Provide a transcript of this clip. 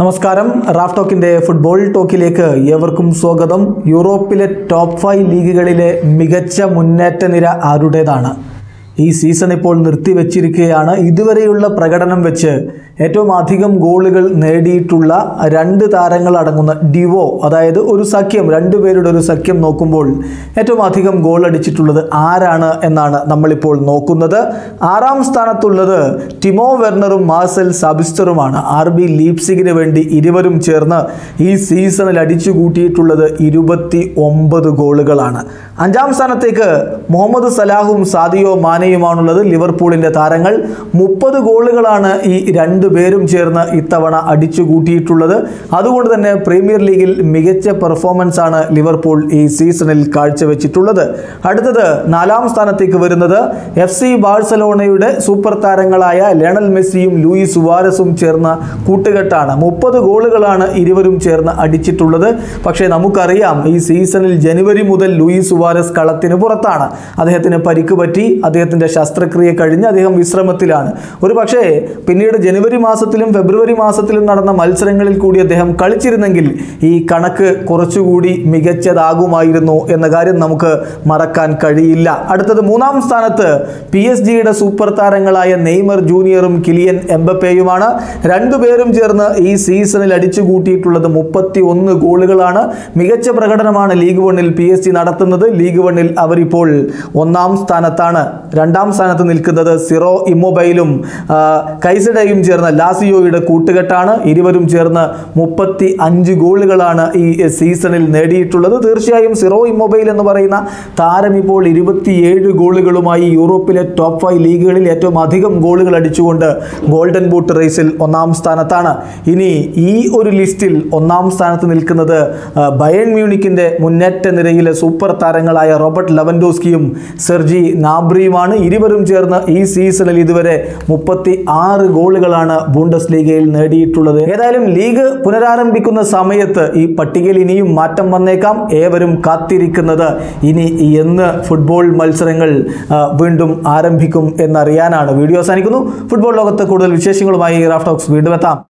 നമസ്കാരം. Raf ടോക്കിന്റെ football ടോക്കിലേക്ക് ഏവർക്കും സ്വാഗതം. യൂറോപ്പിലെ ടോപ്പ് ഫൈവ് ലീഗുകളിലെ മികച്ച മുന്നേറ്റ നിര ആരുടേതാണ്? ഈ സീസൺ ഇപ്പോൾ നിർത്തിവെച്ചിരിക്കുകയാണ്. ഇതുവരെയുള്ള പ്രകടനം വെച്ച് ഏറ്റവും അധികം ഗോളുകൾ നേടിയിട്ടുള്ള രണ്ട് താരങ്ങൾ അടങ്ങുന്ന ഡിവോ അതായത് ഒരു സഖ്യം രണ്ടുപേരുടെ ഒരു സഖ്യം നോക്കുമ്പോൾ ഏറ്റവും അധികം ഗോൾ അടിച്ചിട്ടുള്ളത് ആരാണ് എന്നാണ് നമ്മളിപ്പോൾ നോക്കുന്നത്. ആറാം സ്ഥാനത്തുള്ളത് ടിമോ വെർണറും മാർസൽ സബിസ്റ്ററുമാണ്. ആർ ബി ലീപ്സിഗിന് വേണ്ടി ഇരുവരും ചേർന്ന് ഈ സീസണിൽ അടിച്ചു കൂട്ടിയിട്ടുള്ളത് ഇരുപത്തി ഒമ്പത് ഗോളുകളാണ്. അഞ്ചാം സ്ഥാനത്തേക്ക് മുഹമ്മദ് സലാഹും സാദിയോ മാനയുമാണുള്ളത്. ലിവർപൂളിന്റെ താരങ്ങൾ. മുപ്പത് ഗോളുകളാണ് ഈ രണ്ടു പേരും ചേർന്ന് ഇത്തവണ അടിച്ചു കൂട്ടിയിട്ടുള്ളത് അതുകൊണ്ട് തന്നെ പ്രീമിയർ ലീഗിൽ മികച്ച പെർഫോമൻസ് ആണ് ലിവർപൂൾ ഈ സീസണിൽ കാഴ്ചവെച്ചിട്ടുള്ളത്. അടുത്തത് നാലാം സ്ഥാനത്തേക്ക് വരുന്നത് എഫ് സി ബാഴ്സലോണയുടെ സൂപ്പർ താരങ്ങളായ ലയണൽ മെസ്സിയും ലൂയിസ് സുവാരസും ചേർന്ന കൂട്ടുകെട്ടാണ്. മുപ്പത് ഗോളുകളാണ് ഇരുവരും ചേർന്ന് അടിച്ചിട്ടുള്ളത്. പക്ഷേ നമുക്കറിയാം ഈ സീസണിൽ ജനുവരി മുതൽ ലൂയിസ് സുവാരസ് കളത്തിന് പുറത്താണ്. അദ്ദേഹത്തിന് പരിക്ക് പറ്റി അദ്ദേഹത്തിന്റെ ശസ്ത്രക്രിയ കഴിഞ്ഞ് അദ്ദേഹം വിശ്രമത്തിലാണ്. ഒരു പക്ഷേ പിന്നീട് ജനുവരി മാസത്തിലും ഫെബ്രുവരി മാസത്തിലും നടന്ന മത്സരങ്ങളിൽ കൂടി അദ്ദേഹം കളിച്ചിരുന്നെങ്കിൽ ഈ കണക്ക് കുറച്ചുകൂടി മികച്ചതാകുമായിരുന്നു എന്ന കാര്യം നമുക്ക് മറക്കാൻ കഴിയില്ല. അടുത്തത് മൂന്നാം സ്ഥാനത്ത് പി എസ് ജിയുടെ സൂപ്പർ താരങ്ങളായ നെയ്മർ ജൂനിയറും കിലിയൻ എംബപ്പേയുമാണ്. രണ്ടുപേരും ചേർന്ന് ഈ സീസണിൽ അടിച്ചു കൂട്ടിയിട്ടുള്ളത് മുപ്പത്തി ഒന്ന് ഗോളുകളാണ്. മികച്ച പ്രകടനമാണ് ലീഗ് വണ്ണിൽ പി എസ് ജി നടത്തുന്നത്. ലീഗ് വണ്ണിൽ അവരിപ്പോൾ ഒന്നാം സ്ഥാനത്താണ്. രണ്ടാം സ്ഥാനത്ത് നിൽക്കുന്നത് സിറോ ഇമ്മൊബൈലും കൈസഡയും ചേർന്ന ലാസിയോയുടെ കൂട്ടുകെട്ടാണ് ഇരുവരും ചേർന്ന് മുപ്പത്തി അഞ്ച് ഗോളുകളാണ് ഈ സീസണിൽ നേടിയിട്ടുള്ളത്. തീർച്ചയായും സിറോ ഇമ്മൊബൈൽ എന്ന് പറയുന്ന താരം ഇപ്പോൾ ഇരുപത്തിയേഴ് ഗോളുകളുമായി യൂറോപ്പിലെ ടോപ്പ് ഫൈവ് ലീഗുകളിൽ ഏറ്റവും അധികം ഗോളുകൾ അടിച്ചുകൊണ്ട് ഗോൾഡൻ ബൂട്ട് റേസിൽ ഒന്നാം സ്ഥാനത്താണ്. ഇനി ഈ ഒരു ലിസ്റ്റിൽ ഒന്നാം സ്ഥാനത്ത് നിൽക്കുന്നത് ബയൺ മ്യൂണിക്കിന്റെ മുന്നേറ്റ നിരയിലെ സൂപ്പർ താരങ്ങളായ റോബർട്ട് ലവൻഡോസ്കിയും സെർജി നാബ്രിയുമാണ് ഇരുവരും ചേർന്ന് ഈ സീസണിൽ ഇതുവരെ മുപ്പത്തി ആറ് ഗോളുകളാണ് ബൂണ്ടസ് ലീഗയിൽ നേടിയിട്ടുള്ളത്. ഏതായാലും ലീഗ് പുനരാരംഭിക്കുന്ന സമയത്ത് ഈ പട്ടികയിൽ ഇനിയും മാറ്റം വന്നേക്കാം. ഏവരും കാത്തിരിക്കുന്നത് ഇനി എന്ന് ഫുട്ബോൾ മത്സരങ്ങൾ വീണ്ടും ആരംഭിക്കും എന്നറിയാനാണ്. വീഡിയോ അവസാനിക്കുന്നു. ഫുട്ബോൾ ലോകത്ത് കൂടുതൽ വിശേഷങ്ങളുമായി റാഫ്റ്റോക്സ് വീണ്ടും എത്താം.